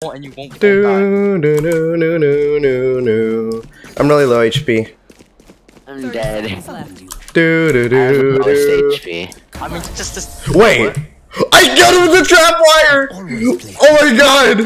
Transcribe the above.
and you won't, won't. Do, do, do, do, do, do, do. I'm really low HP. I'm dead. Do, do, I do, do. HP. I mean, just just Wait! I got him with the trap wire! Oh my god!